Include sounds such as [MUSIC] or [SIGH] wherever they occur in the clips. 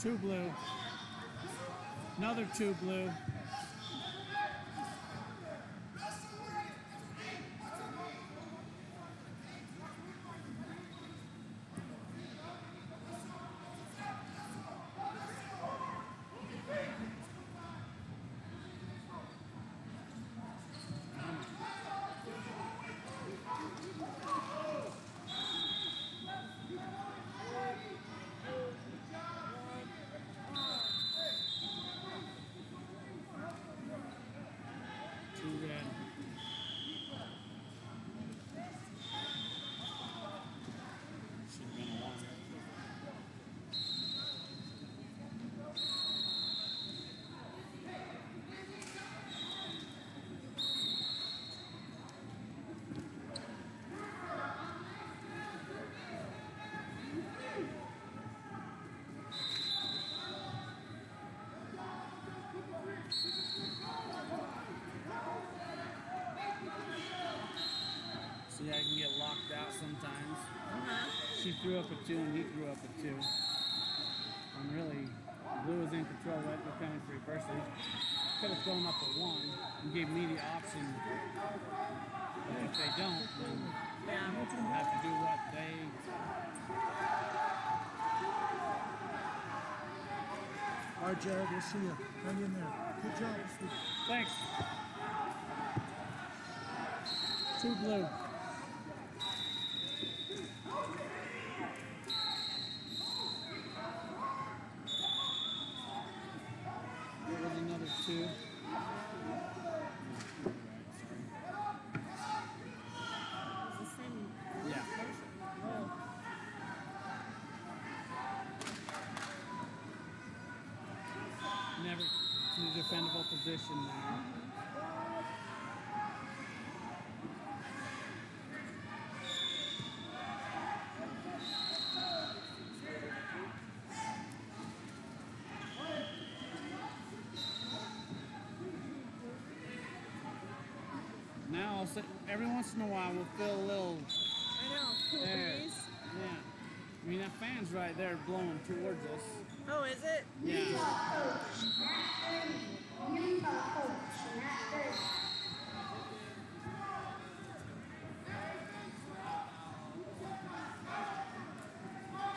Two blue. Another two blue. See, I can get locked out sometimes. Uh-huh. She threw up a two and he threw up a two. I'm really, blue is in control right the penalty reversal. Could have thrown up a one and gave me the option. But if they don't, then Yeah. I have to do what they. All right, Jared, we'll see you. Uh, Hang in there. Good job. Steve. Thanks. Two blue. To the defendable position. Now, I'll say, every once in a while, we'll feel a little I know. Cool breeze. Yeah. I mean, that fan's right there blowing towards us. Oh, is it? Yeah.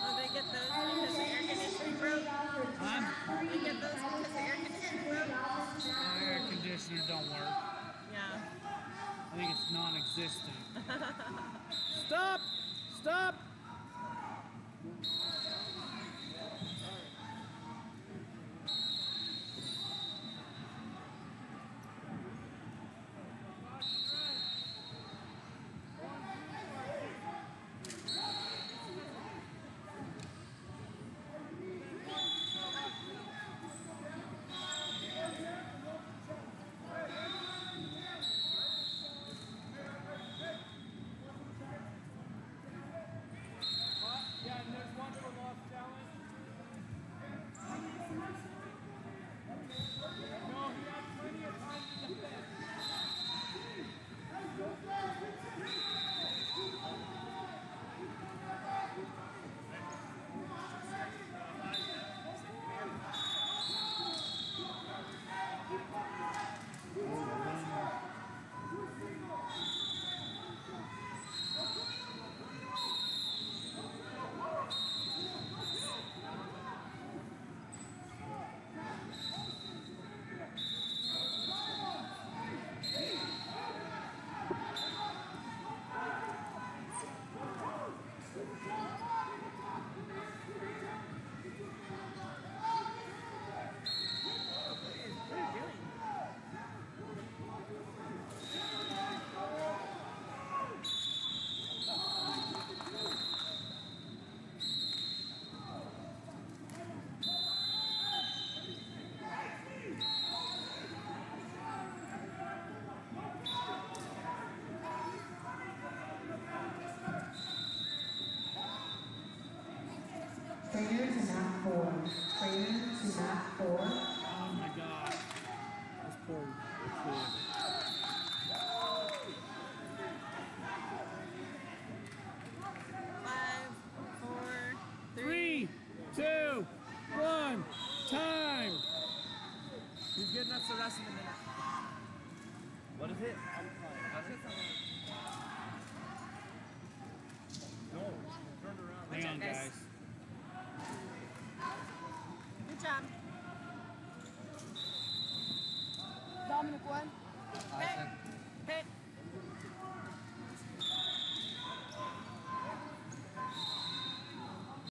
Oh, they get those because the air conditioning broke. Huh? They get those because the air conditioning broke. The air conditioner don't work. Yeah. I think it's non-existent. [LAUGHS] Stop! Stop! four. Training to mat four. Oh my God. That's poor. That's poor. two, time. He's getting us the rest of the minute. What is it? What is it? One. Hit.